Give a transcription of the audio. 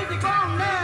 music all night.